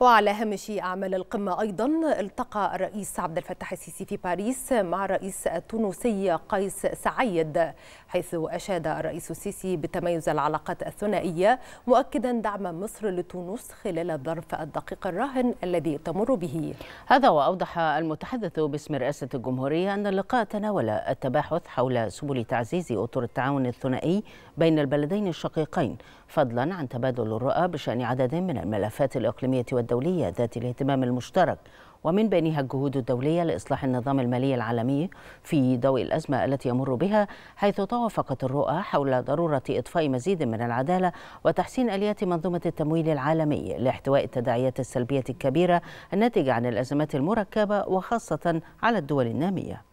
وعلى هامش أعمال القمة أيضا التقى الرئيس عبد الفتاح السيسي في باريس مع الرئيس التونسي قيس سعيد حيث أشاد الرئيس السيسي بتميز العلاقات الثنائية مؤكدا دعم مصر لتونس خلال الظرف الدقيق الراهن الذي تمر به. هذا وأوضح المتحدث باسم رئاسة الجمهورية أن اللقاء تناول التباحث حول سبل تعزيز أطر التعاون الثنائي بين البلدين الشقيقين فضلا عن تبادل الرؤى بشأن عدد من الملفات الإقليمية والدولية. ذات الاهتمام المشترك ومن بينها الجهود الدولية لإصلاح النظام المالي العالمي في ضوء الأزمة التي يمر بها حيث توافقت الرؤى حول ضرورة إضفاء مزيد من العدالة وتحسين آليات منظومة التمويل العالمي لاحتواء التداعيات السلبية الكبيرة الناتجة عن الأزمات المركبة وخاصة على الدول النامية.